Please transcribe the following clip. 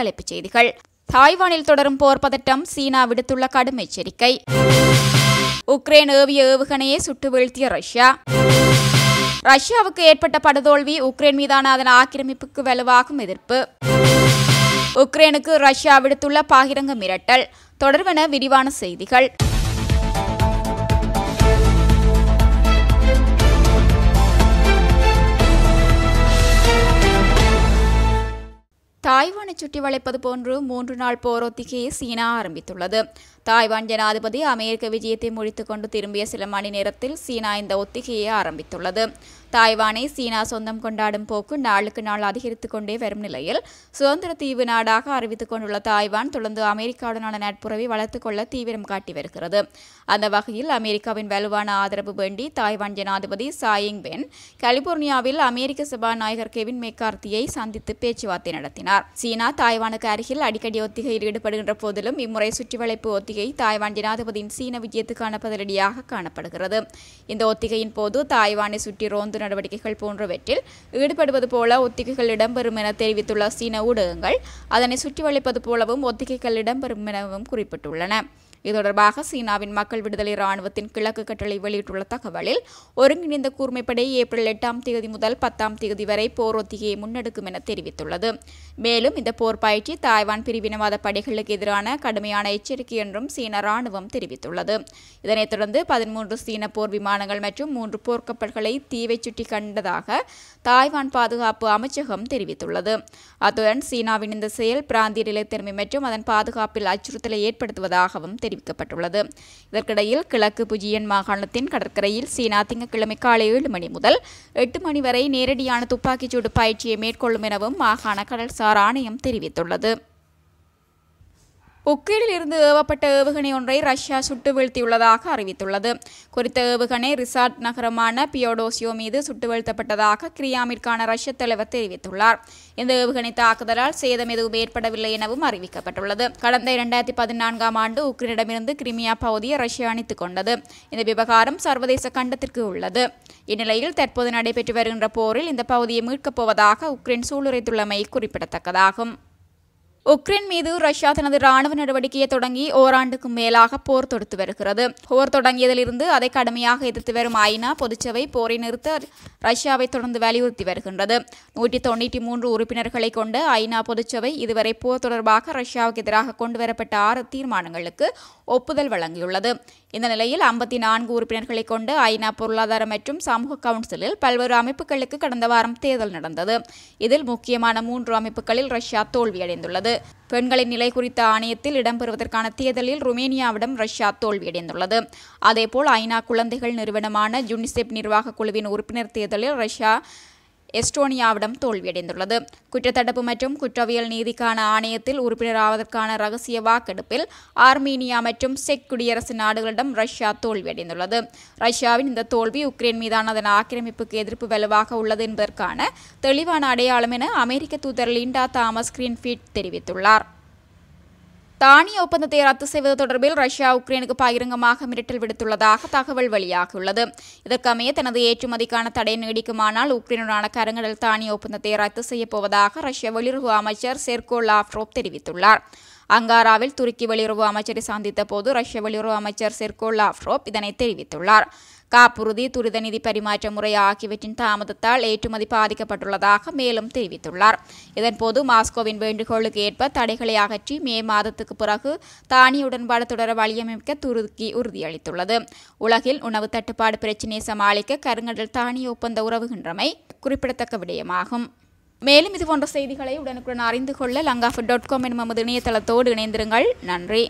தலைப்புச் செய்திகள். தாய்வானில் தொடரும் போர் பதட்டம் சீனா விடுத்துள்ள கடும் எச்சரிக்கை. உக்ரைன் ஏவிய ஏவுகணையை சுட்டு வீழ்த்திய ரஷ்யா. ரஷ்யாவுக்கு ஏற்பட்ட படுதோல்வி உக்ரைன் மீதான அதன் ஆக்கிரமிப்புக்கு வலுவாகும் எதிர்ப்பு. உக்ரைனுக்கு ரஷ்யா விடுத்துள்ள பாகிரங்க மிரட்டல். தொடர்வன விரிவான செய்திகள். தாய்வானை சுற்றி வளைப்பது போன்று மூன்று நாள் போர் ஒத்திகையை சீனா ஆரம்பித்துள்ளது. தாய்வான் ஜனாதிபதி அமெரிக்க விஜயத்தை முடித்துக்கொண்டு திரும்பிய சில மணி நேரத்தில் சீனா இந்த ஒத்திகையை ஆரம்பித்துள்ளது. தாய்வானை சீனா சொந்தம் கொண்டாடும் போக்கு நாளுக்கு நாள் அதிகரித்து கொண்டே வரும் நிலையில் சுதந்திர தீவு நாடாக அறிவித்துக் கொண்டுள்ள தாய்வான் தொடர்ந்து அமெரிக்காவுடனான நட்புறவை வளர்த்துக் கொள்ள தீவிரம் காட்டி வருகிறது. அந்த வகையில் அமெரிக்காவின் வலுவான ஆதரவு வேண்டி தாய்வான் ஜனாதிபதி சாயிங் பென் கலிபோர்னியாவில் அமெரிக்க சபாநாயகர் கெவின் மெக்கார்த்தியை சந்தித்து பேச்சுவார்த்தை நடத்தினார். சீனா தாய்வானுக்கு அருகில் அடிக்கடி ஒத்திகையில் ஈடுபடுகின்ற போதிலும் இம்முறை சுற்றிவளைப்பு ஒத்திகை தாய்வான் ஜனாதிபதியின் சீன விஜயத்துக்கான பதிலடியாக காணப்படுகிறது. இந்த ஒத்திகையின் போது தாய்வானை சுற்றி ரோந்து நடவடிக்கைகள் போன்றவற்றில் ஈடுபடுவது போல ஒத்திகைகள் இடம்பெறும் என தெரிவித்துள்ள சீன ஊடகங்கள் அதனை சுற்றி வளைப்பது போலவும் ஒத்திகைகள் இடம்பெறும் எனவும் குறிப்பிட்டுள்ளன. இது தொடர்பாக சீனாவின் மக்கள் விடுதலை ராணுவத்தின் கிழக்கு கட்டளை வெளியிட்டுள்ள தகவலில் ஒருங்கிணைந்த கூர்மைப்படை ஏப்ரல் எட்டாம் தேதி முதல் பத்தாம் தேதி வரை போர் ஒத்திகையை முன்னெடுக்கும் என தெரிவித்துள்ளது. மேலும் இந்த போர் பயிற்சி தாய்வான் பிரிவினவாத படைகளுக்கு எதிரான கடுமையான எச்சரிக்கை என்றும் சீன ராணுவம் தெரிவித்துள்ளது. இதனைத் தொடர்ந்து பதிமூன்று சீன போர் விமானங்கள் மற்றும் மூன்று போர்க்கப்பல்களை தீவை சுட்டி கண்டதாக தாய்வான் பாதுகாப்பு அமைச்சகம் தெரிவித்துள்ளது. அத்துடன் சீனாவின் இந்த செயல் பிராந்திய நிலைத்தன்மை மற்றும் அதன் பாதுகாப்பில் அச்சுறுத்தலை ஏற்படுத்துவதாகவும் தெரிவிக்கப்பட்டுள்ளது. இதற்கிடையில் கிழக்கு புஜியன் மாகாணத்தின் கடற்கரையில் சீனா திங்கட்கிழமை காலை ஏழு மணி முதல் எட்டு மணி வரை நேரடியான துப்பாக்கிச்சூடு பயிற்சியை மேற்கொள்ளும் எனவும் மாகாண கடல்சார் ஆணையம் தெரிவித்துள்ளது. உக்ரைனில் இருந்து ஏவப்பட்ட ஏவுகணை ஒன்றை ரஷ்யா சுட்டு வீழ்த்தியுள்ளதாக அறிவித்துள்ளது. குறித்த ஏவுகணை ரிசார்ட் நகரமான பியோடோசியோ மீது சுட்டு வீழ்த்தப்பட்டதாக கிரியாமிற்கான ரஷ்ய தலைவர் தெரிவித்துள்ளார். இந்த ஏவுகணை தாக்குதலால் சேதம் எதுவும் ஏற்படவில்லை எனவும் அறிவிக்கப்பட்டுள்ளது. கடந்த இரண்டாயிரத்தி பதினான்காம் ஆண்டு உக்ரைனிடமிருந்து கிரிமியா பகுதியை ரஷ்யா அணித்துக் கொண்டது. இந்த விவகாரம் சர்வதேச கண்டத்திற்கு உள்ளது. இந்நிலையில் தற்போது நடைபெற்று வருகின்ற போரில் இந்த பகுதியை மீட்கப் போவதாக உக்ரைன் சூளுரைத்துள்ளமை குறிப்பிடத்தக்கதாகும். உக்ரைன் மீது ரஷ்யா தனது ராணுவ நடவடிக்கையை தொடங்கி ஓராண்டுக்கும் மேலாக போர் தொடுத்து வருகிறது. போர் தொடங்கியதிலிருந்து அதை கடுமையாக எதிர்த்து வரும் ஐநா பொதுச்சபை போரை நிறுத்த ரஷ்யாவை தொடர்ந்து வலியுறுத்தி வருகின்றது. நூற்றி தொண்ணூற்றி மூன்று உறுப்பினர்களை கொண்ட ஐநா பொதுச்சபை இதுவரை போர் தொடர்பாக ரஷ்யாவுக்கு எதிராக கொண்டுவரப்பட்ட ஆறு தீர்மானங்களுக்கு ஒப்புதல் வழங்கியுள்ளது. இந்த நிலையில் ஐம்பத்தி நான்கு உறுப்பினர்களை கொண்ட ஐநா பொருளாதார மற்றும் சமூக கவுன்சிலில் பல்வேறு அமைப்புகளுக்கு கடந்த வாரம் தேர்தல் நடந்தது. இதில் முக்கியமான மூன்று அமைப்புகளில் ரஷ்யா தோல்வியடைந்துள்ளது. பெண்களின் நிலை குறித்த ஆணையத்தில் இடம்பெறுவதற்கான தேர்தலில் ருமேனியாவிடம் ரஷ்யா தோல்வியடைந்துள்ளது. அதேபோல் ஐநா குழந்தைகள் நிறுவனமான யுனிசெப் நிர்வாக குழுவின் உறுப்பினர் தேர்தலில் ரஷ்யா எஸ்டோனியாவிடம் தோல்வியடைந்துள்ளது. குற்றத்தடுப்பு மற்றும் குற்றவியல் நீதிக்கான ஆணையத்தில் உறுப்பினராவதற்கான ரகசிய வாக்கெடுப்பில் ஆர்மீனியா மற்றும் செக் குடியரசு நாடுகளிடம் ரஷ்யா தோல்வியடைந்துள்ளது. ரஷ்யாவின் இந்த தோல்வி உக்ரைன் மீதான அதன் ஆக்கிரமிப்புக்கு எதிர்ப்பு வலுவாக உள்ளது என்பதற்கான தெளிவான அடையாளம் என அமெரிக்க தூதர் லிண்டா தாமஸ் கிரீன்ஃபீட் தெரிவித்துள்ளார். தானிய ஒப்பந்தத்தை ரத்து செய்வது தொடர்பில் ரஷ்யா உக்ரைனுக்கு பகிரங்கமாக மிரட்டல் விடுத்துள்ளதாக தகவல் வெளியாகியுள்ளது. இதற்கமைய தனது ஏற்றுமதிக்கான தடை நீடிக்குமானால் உக்ரைனுடனான கருங்கடல் தானிய ஒப்பந்தத்தை ரத்து செய்யப்போவதாக ரஷ்ய வெளியுறவு அமைச்சர் செர்கோ லாவ்ரோப் தெரிவித்துள்ளார். அங்காராவில் துருக்கி வெளியுறவு அமைச்சரை சந்தித்த போது ரஷ்ய வெளியுறவு அமைச்சர் செர்கோ லாவ்ரோப் இதனை தெரிவித்துள்ளார். காப்புறுதி துரித நிதி பரிமாற்ற முறை ஆகியவற்றின் தாமதத்தால் ஏற்றுமதி பாதிக்கப்பட்டுள்ளதாக மேலும் தெரிவித்துள்ளார். இதன்போது மாஸ்கோவின் வேண்டுகோளுக்கு ஏற்ப தடைகளை அகற்றி மே மாதத்துக்கு பிறகு தானிய உடன்பாடு தொடர வழியமைக்க துருக்கி உறுதியளித்துள்ளது. உலகில் உணவு தட்டுப்பாடு பிரச்சினையை சமாளிக்க கருங்கடல் தானிய ஒப்பந்த உறவுகின்றமை குறிப்பிடத்தக்க விடயமாகும். மேலும் இதுபோன்ற செய்திகளை உடனுக்குடன் அறிந்து கொள்ள லங்காஃபு டாட் காம் எனும் நமது இணையதளத்தோடு இணைந்திருங்கள். நன்றி.